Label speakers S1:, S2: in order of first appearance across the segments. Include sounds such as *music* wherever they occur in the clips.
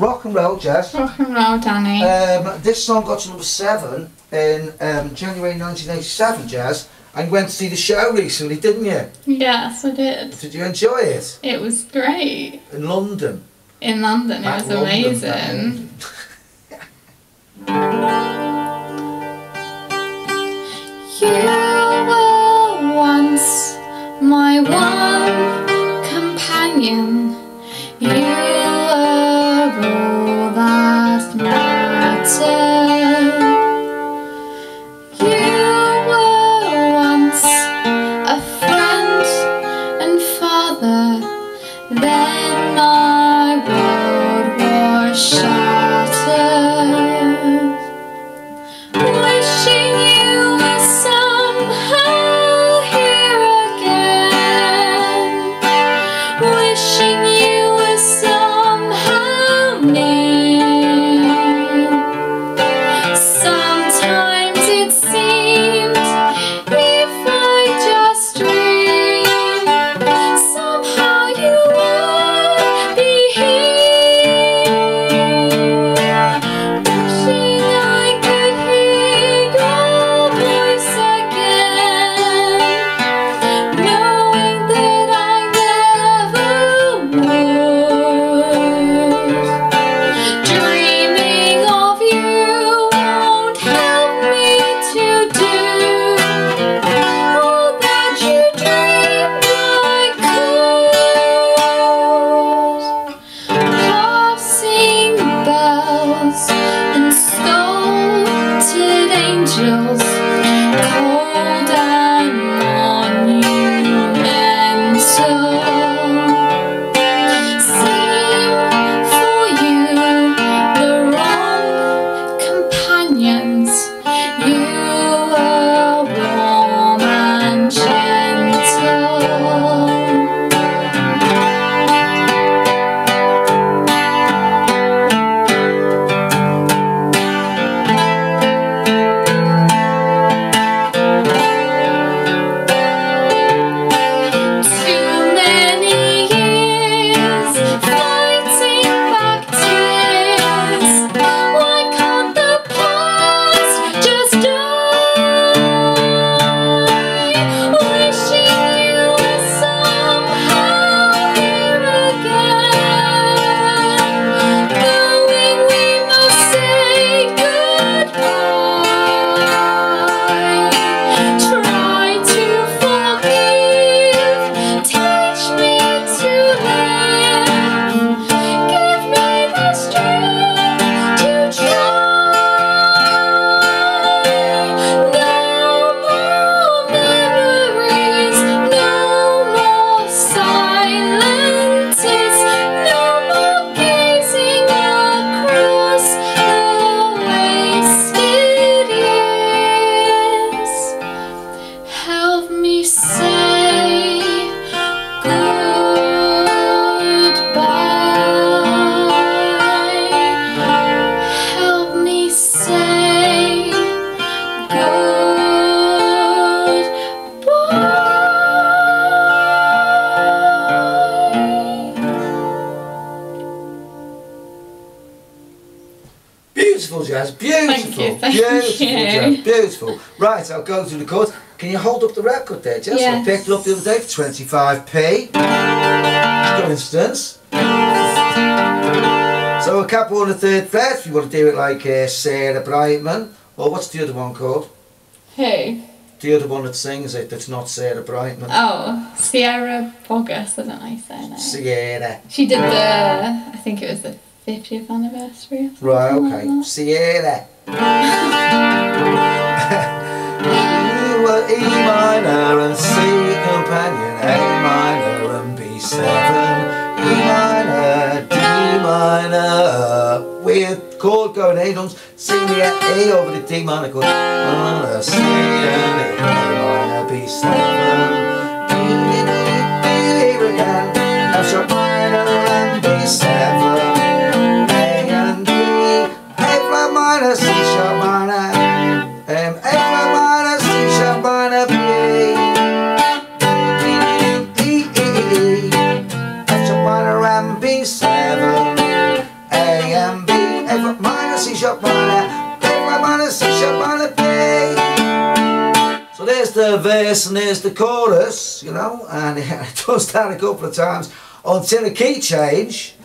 S1: rock and roll jazz.
S2: Rock and roll, Danny.
S1: Um, this song got to number seven in um, January 1987, Jazz. And you went to see the show recently, didn't you?
S2: yes, I did.
S1: Did you enjoy it?
S2: It was great.
S1: In London.
S2: In London, it was
S1: London,
S2: amazing. *laughs* and sculpted angels,
S1: Beautiful, Jazz. Beautiful.
S2: Thank you, thank
S1: beautiful,
S2: you.
S1: Jazz. Beautiful. Right, I'll go to the chords. Can you hold up the record there, Jazz? I picked it up the other day for 25p. For instance. So a cap on the third fret, if you want to do it like uh, Sarah Brightman. Or what's the other one called?
S2: Who?
S1: The other one that sings it that's not Sarah Brightman.
S2: Oh, Sierra Boggess. I how you say her.
S1: Sierra.
S2: She did the. I think it was the 50th anniversary.
S1: Right,
S2: like
S1: okay.
S2: that.
S1: Sierra. *laughs* you were E minor and C companion, A minor and B7, E minor, D minor. Weird chord going, A drums, C the A over the D minor chord, C and A minor, B7. So there's the verse and there's the chorus, you know, and *laughs* it does that a couple of times until a key change.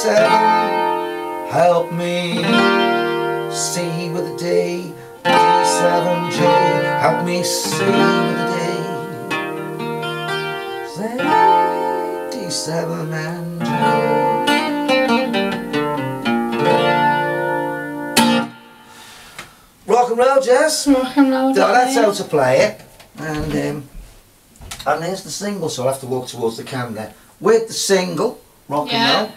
S1: D7. Help me, see with a D, D7, G. Help me, see with a D. D7 and G. Rock and roll, Jess.
S2: Rock and roll.
S1: So that's how to play it. And um, and there's the single, so I'll have to walk towards the camera with the single, rock
S2: Yeah.
S1: and roll.